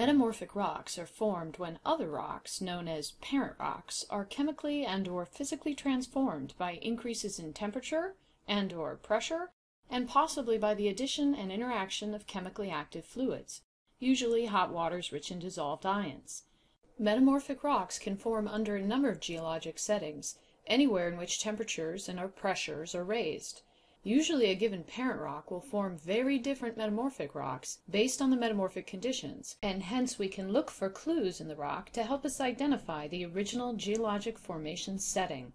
Metamorphic rocks are formed when other rocks, known as parent rocks, are chemically and or physically transformed by increases in temperature and or pressure, and possibly by the addition and interaction of chemically active fluids, usually hot waters rich in dissolved ions. Metamorphic rocks can form under a number of geologic settings, anywhere in which temperatures and or pressures are raised. Usually a given parent rock will form very different metamorphic rocks based on the metamorphic conditions, and hence we can look for clues in the rock to help us identify the original geologic formation setting.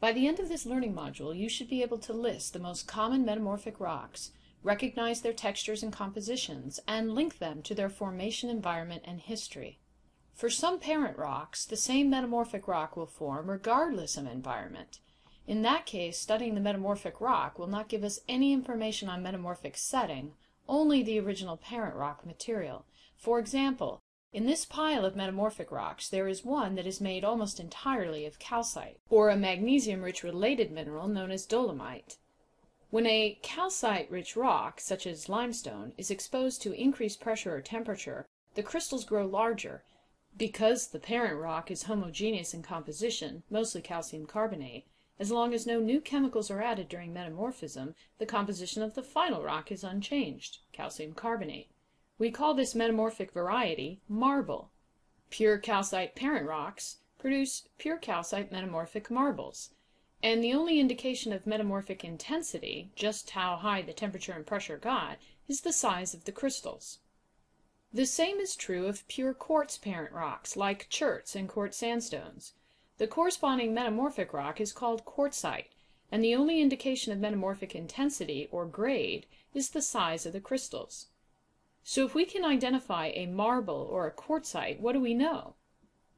By the end of this learning module, you should be able to list the most common metamorphic rocks, recognize their textures and compositions, and link them to their formation environment and history. For some parent rocks, the same metamorphic rock will form regardless of environment. In that case, studying the metamorphic rock will not give us any information on metamorphic setting, only the original parent rock material. For example, in this pile of metamorphic rocks there is one that is made almost entirely of calcite, or a magnesium-rich related mineral known as dolomite. When a calcite-rich rock, such as limestone, is exposed to increased pressure or temperature, the crystals grow larger. Because the parent rock is homogeneous in composition, mostly calcium carbonate, as long as no new chemicals are added during metamorphism, the composition of the final rock is unchanged, calcium carbonate. We call this metamorphic variety marble. Pure calcite parent rocks produce pure calcite metamorphic marbles, and the only indication of metamorphic intensity, just how high the temperature and pressure got, is the size of the crystals. The same is true of pure quartz parent rocks, like cherts and quartz sandstones. The corresponding metamorphic rock is called quartzite, and the only indication of metamorphic intensity, or grade, is the size of the crystals. So if we can identify a marble or a quartzite, what do we know?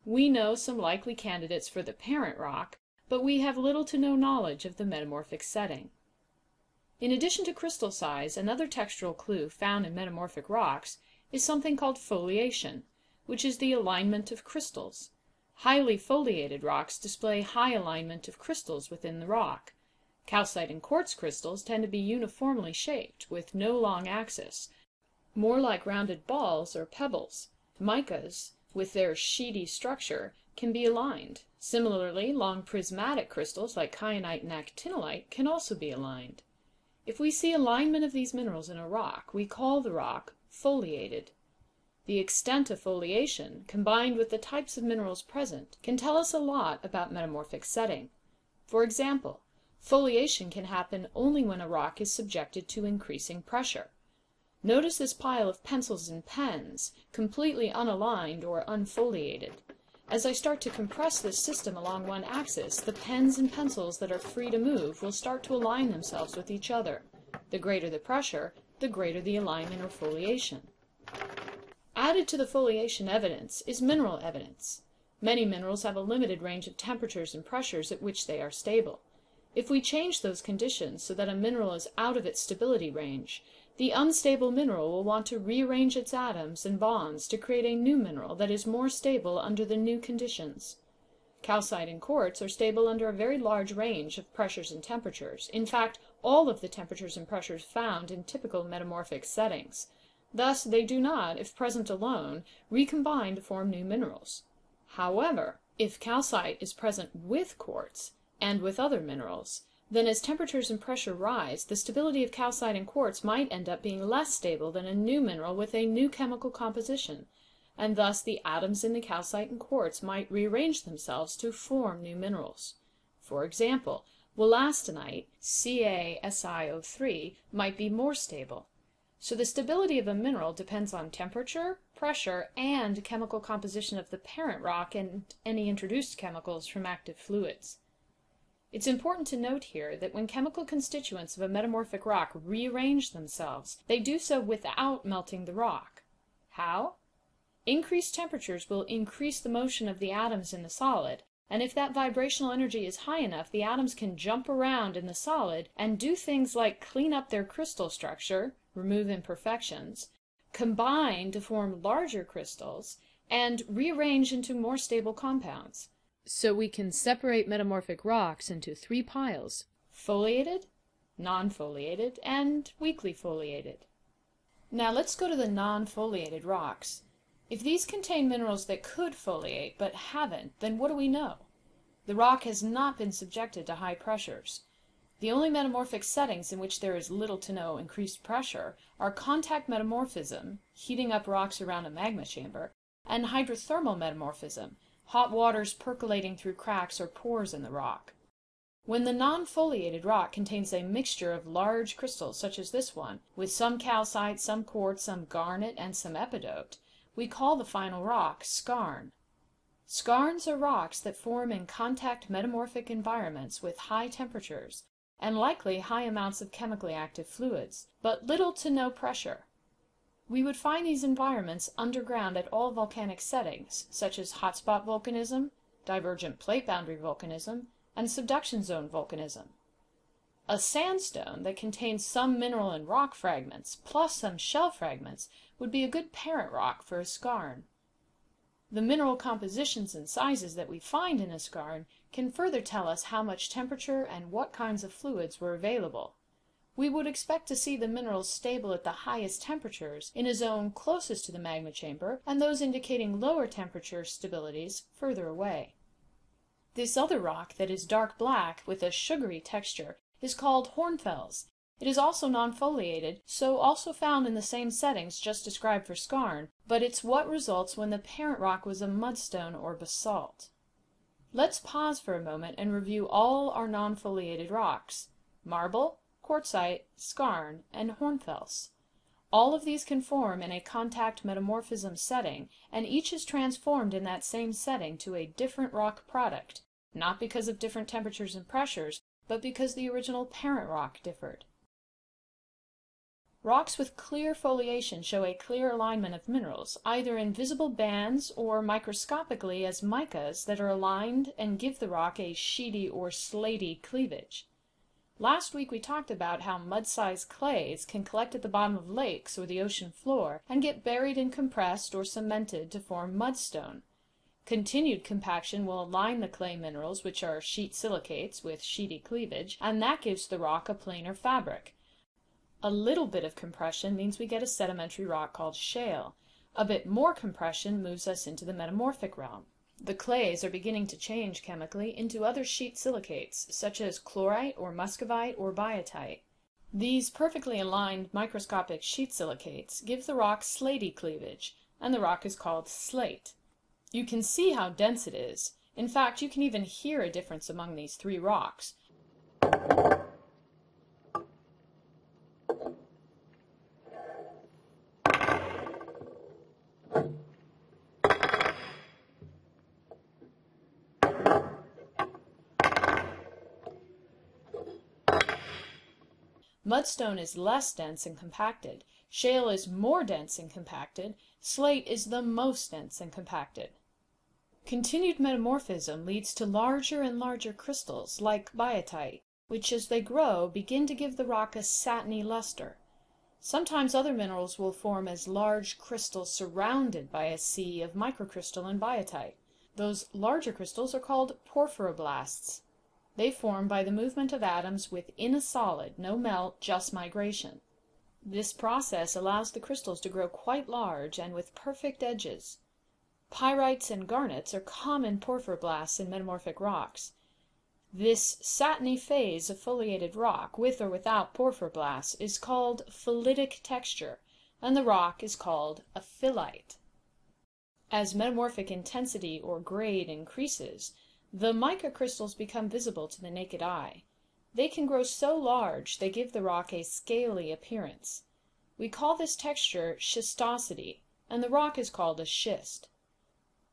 We know some likely candidates for the parent rock, but we have little to no knowledge of the metamorphic setting. In addition to crystal size, another textural clue found in metamorphic rocks is something called foliation, which is the alignment of crystals. Highly foliated rocks display high alignment of crystals within the rock. Calcite and quartz crystals tend to be uniformly shaped, with no long axis, more like rounded balls or pebbles. Micas, with their sheety structure, can be aligned. Similarly, long prismatic crystals like kyanite and actinolite can also be aligned. If we see alignment of these minerals in a rock, we call the rock foliated. The extent of foliation, combined with the types of minerals present, can tell us a lot about metamorphic setting. For example, foliation can happen only when a rock is subjected to increasing pressure. Notice this pile of pencils and pens, completely unaligned or unfoliated. As I start to compress this system along one axis, the pens and pencils that are free to move will start to align themselves with each other. The greater the pressure, the greater the alignment or foliation. Added to the foliation evidence is mineral evidence. Many minerals have a limited range of temperatures and pressures at which they are stable. If we change those conditions so that a mineral is out of its stability range, the unstable mineral will want to rearrange its atoms and bonds to create a new mineral that is more stable under the new conditions. Calcite and quartz are stable under a very large range of pressures and temperatures, in fact all of the temperatures and pressures found in typical metamorphic settings. Thus they do not, if present alone, recombine to form new minerals. However, if calcite is present with quartz, and with other minerals, then as temperatures and pressure rise, the stability of calcite and quartz might end up being less stable than a new mineral with a new chemical composition, and thus the atoms in the calcite and quartz might rearrange themselves to form new minerals. For example, wollastonite, CaSiO3, might be more stable. So the stability of a mineral depends on temperature, pressure, and chemical composition of the parent rock and any introduced chemicals from active fluids. It's important to note here that when chemical constituents of a metamorphic rock rearrange themselves, they do so without melting the rock. How? Increased temperatures will increase the motion of the atoms in the solid, and if that vibrational energy is high enough, the atoms can jump around in the solid and do things like clean up their crystal structure, remove imperfections, combine to form larger crystals, and rearrange into more stable compounds. So we can separate metamorphic rocks into three piles, foliated, non-foliated, and weakly foliated. Now let's go to the non-foliated rocks. If these contain minerals that could foliate, but haven't, then what do we know? The rock has not been subjected to high pressures. The only metamorphic settings in which there is little to no increased pressure are contact metamorphism, heating up rocks around a magma chamber, and hydrothermal metamorphism, hot waters percolating through cracks or pores in the rock. When the non-foliated rock contains a mixture of large crystals such as this one, with some calcite, some quartz, some garnet, and some epidote, we call the final rock skarn. Skarns are rocks that form in contact metamorphic environments with high temperatures and likely high amounts of chemically active fluids, but little to no pressure. We would find these environments underground at all volcanic settings, such as hotspot volcanism, divergent plate boundary volcanism, and subduction zone volcanism. A sandstone that contains some mineral and rock fragments, plus some shell fragments, would be a good parent rock for a skarn. The mineral compositions and sizes that we find in a skarn can further tell us how much temperature and what kinds of fluids were available. We would expect to see the minerals stable at the highest temperatures in a zone closest to the magma chamber, and those indicating lower temperature stabilities further away. This other rock that is dark black with a sugary texture is called hornfels. It is also non-foliated, so also found in the same settings just described for skarn, but it's what results when the parent rock was a mudstone or basalt. Let's pause for a moment and review all our non-foliated rocks: marble, quartzite, skarn, and hornfels. All of these can form in a contact metamorphism setting, and each is transformed in that same setting to a different rock product, not because of different temperatures and pressures, but because the original parent rock differed. Rocks with clear foliation show a clear alignment of minerals, either in visible bands or microscopically as micas that are aligned and give the rock a sheety or slaty cleavage. Last week we talked about how mud-sized clays can collect at the bottom of lakes or the ocean floor and get buried and compressed or cemented to form mudstone. Continued compaction will align the clay minerals, which are sheet silicates with sheety cleavage, and that gives the rock a planar fabric. A little bit of compression means we get a sedimentary rock called shale. A bit more compression moves us into the metamorphic realm. The clays are beginning to change chemically into other sheet silicates, such as chlorite or muscovite or biotite. These perfectly aligned microscopic sheet silicates give the rock slaty cleavage, and the rock is called slate. You can see how dense it is. In fact, you can even hear a difference among these three rocks. Mudstone is less dense and compacted. Shale is more dense and compacted. Slate is the most dense and compacted. Continued metamorphism leads to larger and larger crystals, like biotite, which as they grow begin to give the rock a satiny luster. Sometimes other minerals will form as large crystals surrounded by a sea of microcrystalline biotite. Those larger crystals are called porphyroblasts. They form by the movement of atoms within a solid, no melt, just migration. This process allows the crystals to grow quite large and with perfect edges. Pyrites and garnets are common porphyroblasts in metamorphic rocks. This satiny phase of foliated rock, with or without porphyroblasts, is called phyllitic texture, and the rock is called a phyllite. As metamorphic intensity or grade increases, the mica crystals become visible to the naked eye. They can grow so large they give the rock a scaly appearance. We call this texture schistosity, and the rock is called a schist.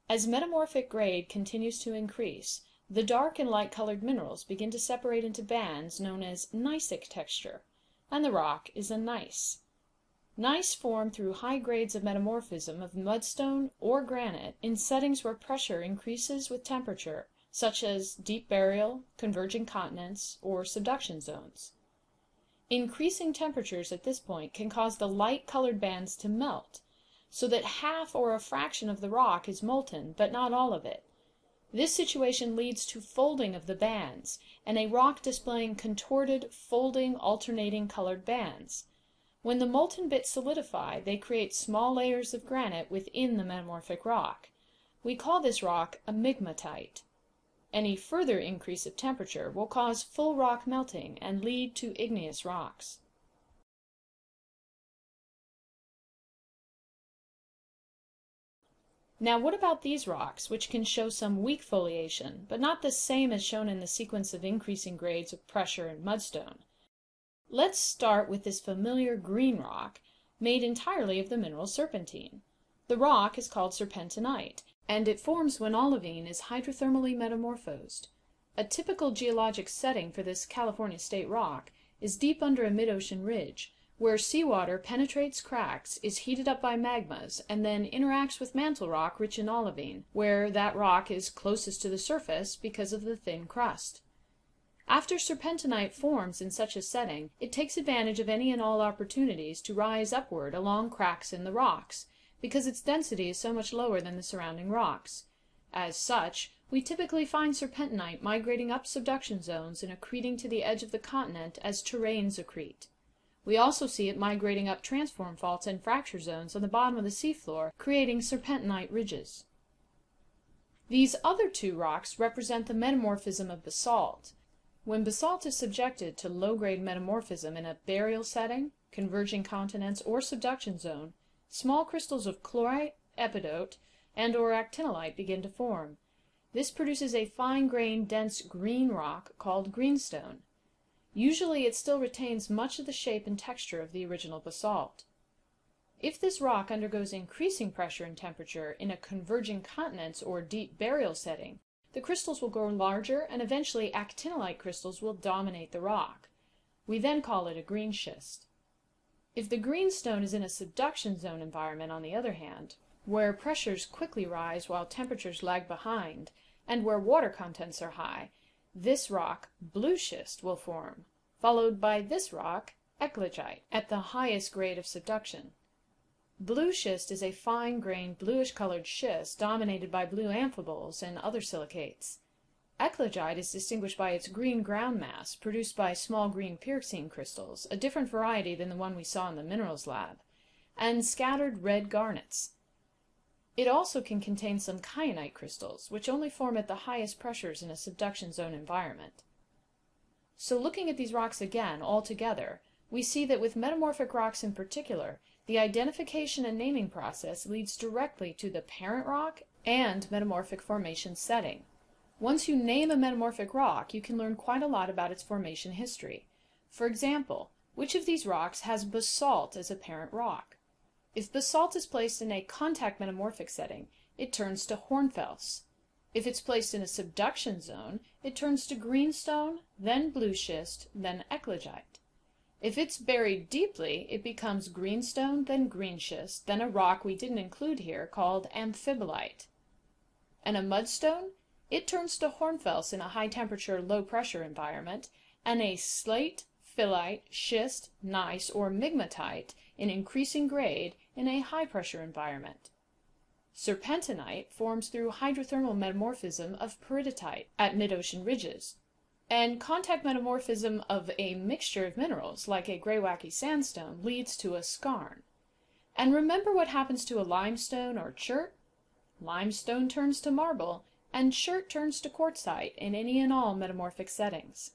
As metamorphic grade continues to increase, the dark and light colored minerals begin to separate into bands known as gneissic texture, and the rock is a gneiss. Gneiss form through high grades of metamorphism of mudstone or granite in settings where pressure increases with temperature, such as deep burial, converging continents, or subduction zones. Increasing temperatures at this point can cause the light colored bands to melt so that half or a fraction of the rock is molten, but not all of it. This situation leads to folding of the bands, and a rock displaying contorted, folding, alternating colored bands. When the molten bits solidify they create small layers of granite within the metamorphic rock. We call this rock a migmatite. Any further increase of temperature will cause full rock melting and lead to igneous rocks. Now what about these rocks, which can show some weak foliation, but not the same as shown in the sequence of increasing grades of pressure and mudstone? Let's start with this familiar green rock, made entirely of the mineral serpentine. The rock is called serpentinite, and it forms when olivine is hydrothermally metamorphosed. A typical geologic setting for this California state rock is deep under a mid-ocean ridge, where seawater penetrates cracks, is heated up by magmas, and then interacts with mantle rock rich in olivine, where that rock is closest to the surface because of the thin crust. After serpentinite forms in such a setting, it takes advantage of any and all opportunities to rise upward along cracks in the rocks, because its density is so much lower than the surrounding rocks. As such, we typically find serpentinite migrating up subduction zones and accreting to the edge of the continent as terranes accrete. We also see it migrating up transform faults and fracture zones on the bottom of the seafloor, creating serpentinite ridges. These other two rocks represent the metamorphism of basalt. When basalt is subjected to low-grade metamorphism in a burial setting, converging continents, or subduction zone, small crystals of chlorite, epidote, and or actinolite begin to form. This produces a fine-grained, dense green rock called greenstone. Usually it still retains much of the shape and texture of the original basalt. If this rock undergoes increasing pressure and temperature in a converging continents or deep burial setting, the crystals will grow larger and eventually actinolite crystals will dominate the rock. We then call it a green schist. If the greenstone is in a subduction zone environment, on the other hand, where pressures quickly rise while temperatures lag behind, and where water contents are high, this rock, blue schist, will form, followed by this rock, eclogite, at the highest grade of subduction. Blue schist is a fine-grained bluish colored schist dominated by blue amphiboles and other silicates. Eclogite is distinguished by its green ground mass, produced by small green pyroxene crystals, a different variety than the one we saw in the minerals lab, and scattered red garnets. It also can contain some kyanite crystals, which only form at the highest pressures in a subduction zone environment. So looking at these rocks again, all together, we see that with metamorphic rocks in particular, the identification and naming process leads directly to the parent rock and metamorphic formation setting. Once you name a metamorphic rock, you can learn quite a lot about its formation history. For example, which of these rocks has basalt as a parent rock? If basalt is placed in a contact metamorphic setting, it turns to hornfels. If it's placed in a subduction zone, it turns to greenstone, then blue schist, then eclogite. If it's buried deeply, it becomes greenstone, then green schist, then a rock we didn't include here called amphibolite. And a mudstone? It turns to hornfels in a high temperature, low pressure environment, and a slate, phyllite, schist, gneiss, or migmatite in increasing grade in a high-pressure environment. Serpentinite forms through hydrothermal metamorphism of peridotite at mid-ocean ridges, and contact metamorphism of a mixture of minerals, like a greywacke sandstone, leads to a skarn. And remember what happens to a limestone or chert? Limestone turns to marble, and chert turns to quartzite in any and all metamorphic settings.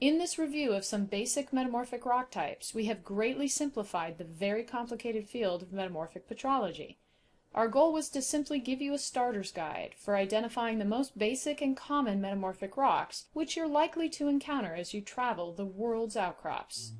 In this review of some basic metamorphic rock types, we have greatly simplified the very complicated field of metamorphic petrology. Our goal was to simply give you a starter's guide for identifying the most basic and common metamorphic rocks which you're likely to encounter as you travel the world's outcrops.